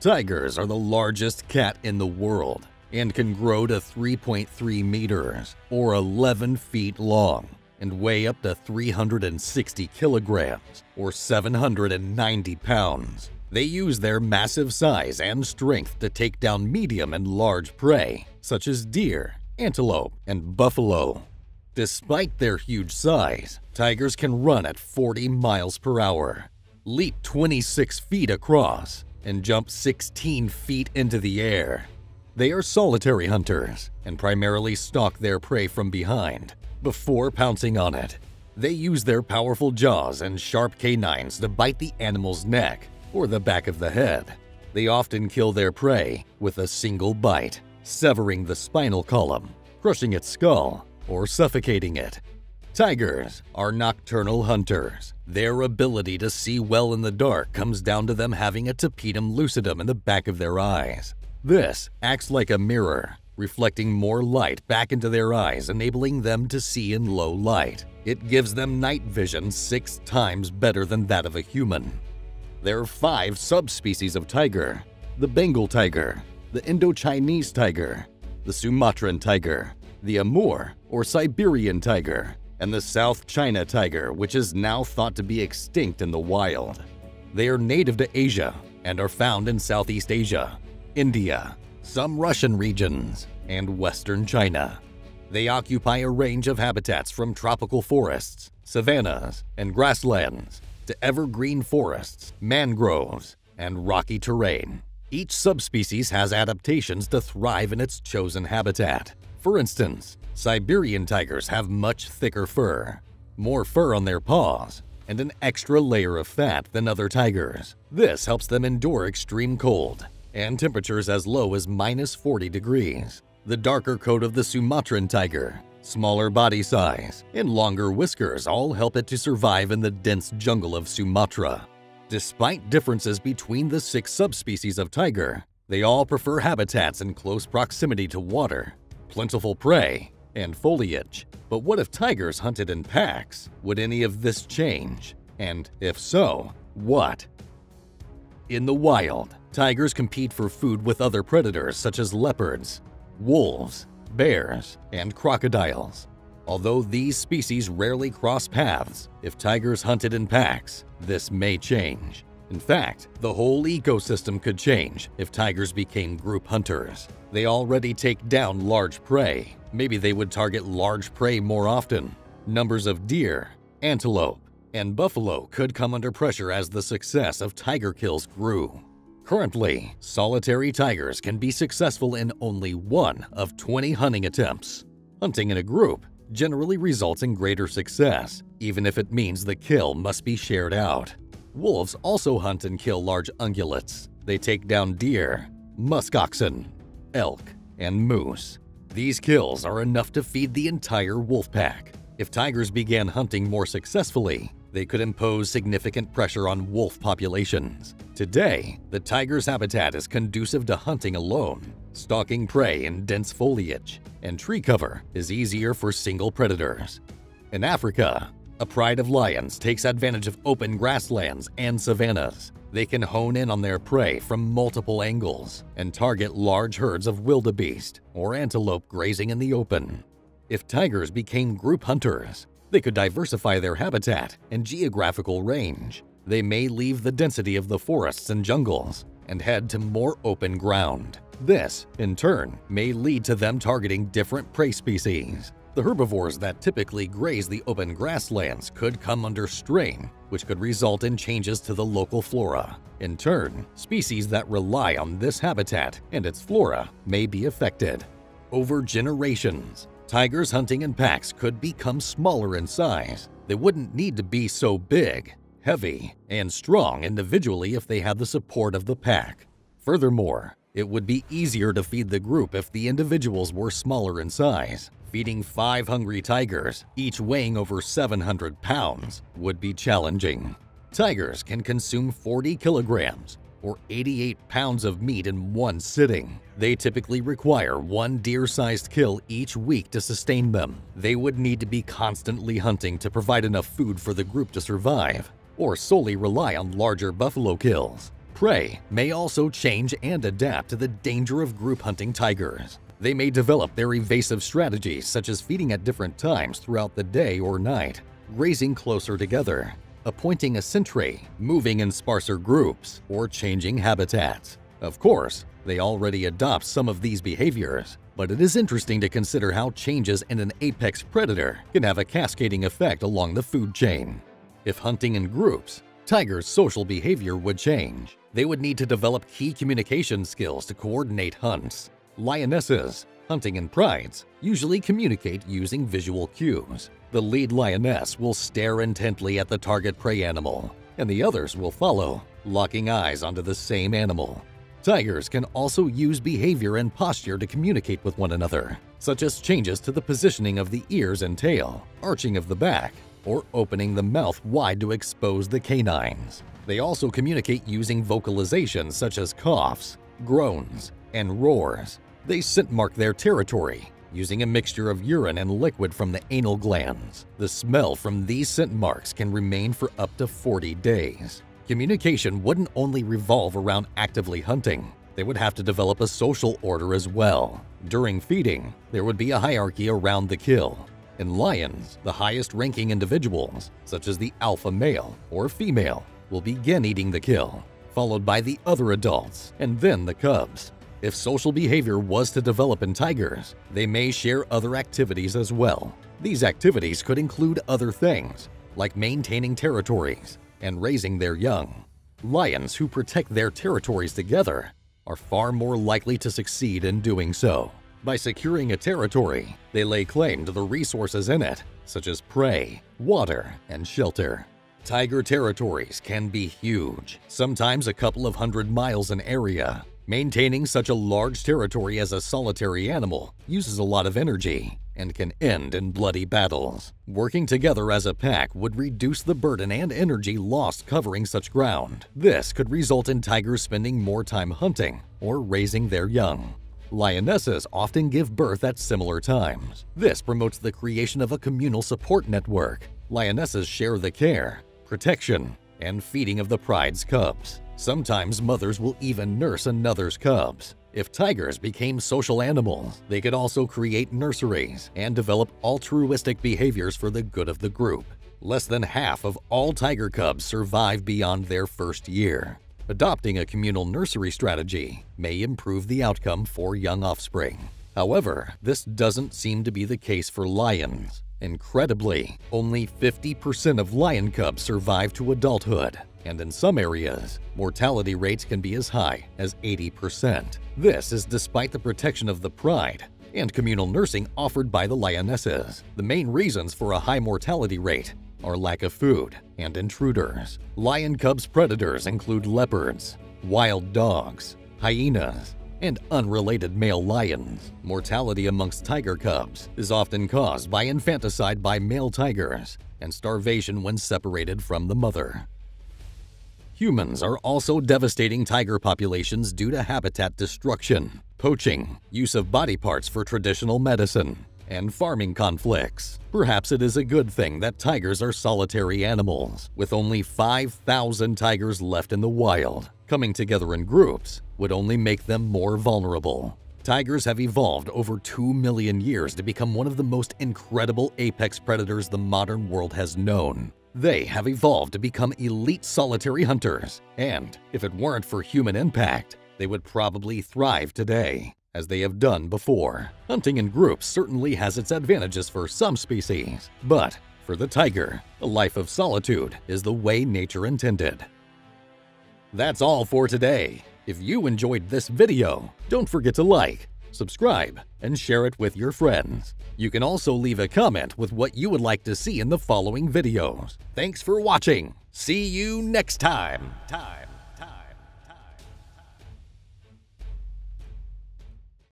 Tigers are the largest cat in the world and can grow to 3.3 meters or 11 feet long and weigh up to 360 kilograms or 790 pounds. They use their massive size and strength to take down medium and large prey, such as deer, antelope, and buffalo. Despite their huge size, tigers can run at 40 miles per hour, leap 26 feet across, and jump 16 feet into the air. They are solitary hunters and primarily stalk their prey from behind before pouncing on it. They use their powerful jaws and sharp canines to bite the animal's neck or the back of the head. They often kill their prey with a single bite, severing the spinal column, crushing its skull, or suffocating it. Tigers are nocturnal hunters. Their ability to see well in the dark comes down to them having a tapetum lucidum in the back of their eyes. This acts like a mirror, reflecting more light back into their eyes, enabling them to see in low light. It gives them night vision six times better than that of a human. There are five subspecies of tiger the Bengal tiger, the Indo-Chinese tiger, the Sumatran tiger, the Amur or Siberian tiger, and the South China tiger, which is now thought to be extinct in the wild. They are native to Asia and are found in Southeast Asia, India, some Russian regions, and Western China. They occupy a range of habitats from tropical forests, savannas, and grasslands to evergreen forests, mangroves, and rocky terrain. Each subspecies has adaptations to thrive in its chosen habitat. For instance, Siberian tigers have much thicker fur, more fur on their paws, and an extra layer of fat than other tigers. This helps them endure extreme cold and temperatures as low as minus 40 degrees. The darker coat of the Sumatran tiger, smaller body size, and longer whiskers all help it to survive in the dense jungle of Sumatra. Despite differences between the six subspecies of tiger, they all prefer habitats in close proximity to water, plentiful prey, and foliage. But what if tigers hunted in packs? Would any of this change? And if so, what? In the wild, tigers compete for food with other predators such as leopards, wolves, bears, and crocodiles. Although these species rarely cross paths, if tigers hunted in packs, this may change. In fact, the whole ecosystem could change if tigers became group hunters. They already take down large prey. Maybe they would target large prey more often. Numbers of deer, antelope, and buffalo could come under pressure as the success of tiger kills grew. Currently, solitary tigers can be successful in only one of 20 hunting attempts. Hunting in a group generally results in greater success, even if it means the kill must be shared out. Wolves also hunt and kill large ungulates. They take down deer, musk oxen, elk, and moose. These kills are enough to feed the entire wolf pack. If tigers began hunting more successfully, they could impose significant pressure on wolf populations. Today, the tiger's habitat is conducive to hunting alone, stalking prey in dense foliage, and tree cover is easier for single predators. In Africa, a pride of lions takes advantage of open grasslands and savannas. They can hone in on their prey from multiple angles and target large herds of wildebeest or antelope grazing in the open. If tigers became group hunters, they could diversify their habitat and geographical range. They may leave the density of the forests and jungles and head to more open ground. This, in turn, may lead to them targeting different prey species. The herbivores that typically graze the open grasslands could come under strain, which could result in changes to the local flora. In turn, species that rely on this habitat and its flora may be affected. Over generations, tigers hunting in packs could become smaller in size. They wouldn't need to be so big, heavy, and strong individually if they had the support of the pack. Furthermore, it would be easier to feed the group if the individuals were smaller in size. Feeding five hungry tigers, each weighing over 700 pounds, would be challenging. Tigers can consume 40 kilograms, or 88 pounds of meat in one sitting. They typically require one deer-sized kill each week to sustain them. They would need to be constantly hunting to provide enough food for the group to survive, or solely rely on larger buffalo kills. Prey may also change and adapt to the danger of group hunting tigers. They may develop their evasive strategies such as feeding at different times throughout the day or night, grazing closer together, appointing a sentry, moving in sparser groups, or changing habitats. Of course, they already adopt some of these behaviors, but it is interesting to consider how changes in an apex predator can have a cascading effect along the food chain. If hunting in groups, tigers' social behavior would change. They would need to develop key communication skills to coordinate hunts. Lionesses, hunting in prides, usually communicate using visual cues. The lead lioness will stare intently at the target prey animal, and the others will follow, locking eyes onto the same animal. Tigers can also use behavior and posture to communicate with one another, such as changes to the positioning of the ears and tail, arching of the back, or opening the mouth wide to expose the canines. They also communicate using vocalizations such as coughs, groans, and roars. They scent mark their territory using a mixture of urine and liquid from the anal glands. The smell from these scent marks can remain for up to 40 days. Communication wouldn't only revolve around actively hunting, they would have to develop a social order as well. During feeding, there would be a hierarchy around the kill. In lions, the highest ranking individuals, such as the alpha male or female, will begin eating the kill, followed by the other adults and then the cubs. If social behavior was to develop in tigers, they may share other activities as well. These activities could include other things, like maintaining territories, and raising their young. Lions who protect their territories together are far more likely to succeed in doing so. By securing a territory, they lay claim to the resources in it, such as prey, water, and shelter. Tiger territories can be huge, sometimes a couple of hundred miles in area. Maintaining such a large territory as a solitary animal uses a lot of energy, and can end in bloody battles. Working together as a pack would reduce the burden and energy lost covering such ground. This could result in tigers spending more time hunting or raising their young. Lionesses often give birth at similar times. This promotes the creation of a communal support network. Lionesses share the care, protection, and feeding of the pride's cubs. Sometimes mothers will even nurse another's cubs. If tigers became social animals, they could also create nurseries and develop altruistic behaviors for the good of the group. Less than half of all tiger cubs survive beyond their first year. Adopting a communal nursery strategy may improve the outcome for young offspring. However, this doesn't seem to be the case for lions. Incredibly, only 50% of lion cubs survive to adulthood, and in some areas, mortality rates can be as high as 80%. This is despite the protection of the pride and communal nursing offered by the lionesses. The main reasons for a high mortality rate are lack of food and intruders. Lion cubs predators include leopards, wild dogs, hyenas, and unrelated male lions. Mortality amongst tiger cubs is often caused by infanticide by male tigers and starvation when separated from the mother. Humans are also devastating tiger populations due to habitat destruction, poaching, use of body parts for traditional medicine, and farming conflicts. Perhaps it is a good thing that tigers are solitary animals, with only 5,000 tigers left in the wild. Coming together in groups would only make them more vulnerable. Tigers have evolved over 2 million years to become one of the most incredible apex predators the modern world has known. They have evolved to become elite solitary hunters, and if it weren't for human impact, they would probably thrive today, as they have done before. Hunting in groups certainly has its advantages for some species, but for the tiger, a life of solitude is the way nature intended. That's all for today. If you enjoyed this video, don't forget to like, subscribe, and share it with your friends. You can also leave a comment with what you would like to see in the following videos. Thanks for watching. See you next time. Time.